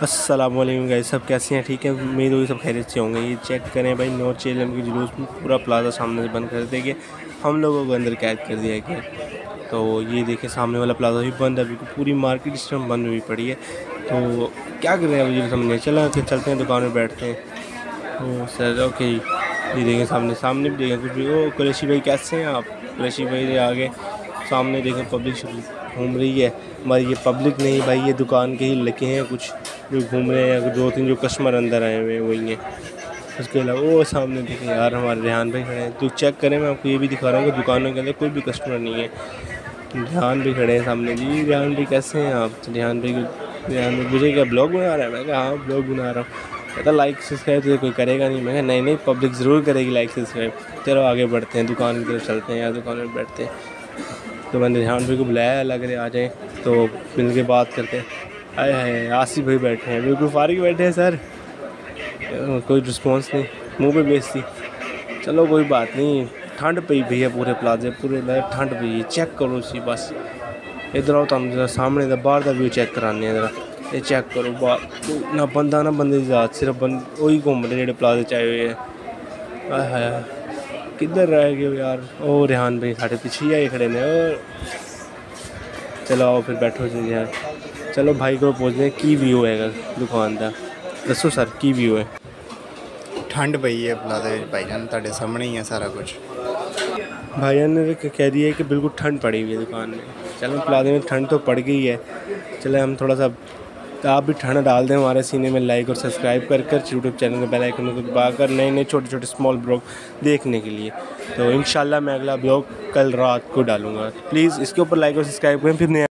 वालेकुम गाइस, सब कैसे हैं? ठीक है, उम्मीद हुई सब खैरियत से होंगे। ये चेक करें भाई नौ चेलम के जुलूस में पूरा प्लाजा सामने से बंद कर दिया गया हम लोगों को अंदर कैद कर दिया गया तो ये देखें सामने वाला प्लाजा भी बंद है, अभी पूरी मार्केट इस टाइम बंद हुई पड़ी है। तो क्या कर रहे हैं मुझे समझ चला कि चलते हैं, दुकान में बैठते हैं। ओ सर ओके ये देखें सामने सामने भी देखें कुछ भी। ओ, कुरेशी भाई, कैसे हैं आप? कुरेशी भाई, आगे सामने देखें पब्लिक घूम रही है। हमारी ये पब्लिक नहीं, भाई, ये दुकान के ही लड़के हैं कुछ जो घूम रहे हैं। दो तीन जो कस्टमर अंदर आए हुए हैं, वही हैं। उसके अलावा, वो सामने देखें, यार, हमारे रेहान भाई खड़े हैं। तो चेक करें, मैं आपको ये भी दिखा रहा हूँ कि दुकानों के अंदर कोई भी कस्टमर नहीं है। रेहान भी खड़े हैं सामने। जी, रेहान भाई, कैसे हैं आप? रेहान भाई रेहान भाई, मुझे क्या ब्लॉग बना रहा है? मैं क्या हाँ ब्लॉग बना रहा हूँ। कहता लाइक सब्सक्राइब तो कोई करेगा नहीं। मैं कहा, नहीं नहीं पब्लिक ज़रूर करेगी लाइक सब्सक्राइब चलो, आगे बढ़ते हैं, दुकान की तरफ़ चलते हैं, या दुकान में बैठते हैं। तो मैंने रेहान भाई को बुलाया, लग रहे आ जाए। तो मिल के बात करते हैं। आए हाय, आसिफ भाई बैठे हैं। बिल्कुल फारिग बैठे हैं, सर। कोई रिस्पॉन्स नहीं। मुँह पे बेचती चलो, कोई बात नहीं। ठंड पई भैया पूरे प्लाजे, पूरे ठंड पई चेक करो उसी बस। इधर आओ तुम जरा सामने का बाहर का व्यू चेक कराने जरा। ये चेक करो ना बंदा, ना बंदे की जात, सिर्फ़ बंद वही घूम रहे जेह्ड़े प्लाजे च आए हुए हैं किधर रह गए यार ओ रेहान भाई साढ़े पीछे ही आए खड़े ने चलो आओ फिर बैठो जी यार चलो भाई को पूछते की व्यू है दुकान का दसो सर की व्यू है ठंड पई है प्लाजा भाईजान ਤੁਹਾਡੇ सामने ही है सारा कुछ भाईजान ने तो कह दिया है कि बिल्कुल ठंड पड़ी हुई है दुकान में चलो प्लाजे में ठंड तो पड़ गई है चले हम थोड़ा सा तो आप भी ठंडा डाल दें हमारे सीने में लाइक और सब्सक्राइब कर कर यूट्यूब चैनल के बेल आइकन को दबा कर नए नए छोटे छोटे स्मॉल ब्लॉग देखने के लिए। तो इन मैं अगला ब्लॉग कल रात को डालूँगा। प्लीज़ इसके ऊपर लाइक और सब्सक्राइब करें, फिर नया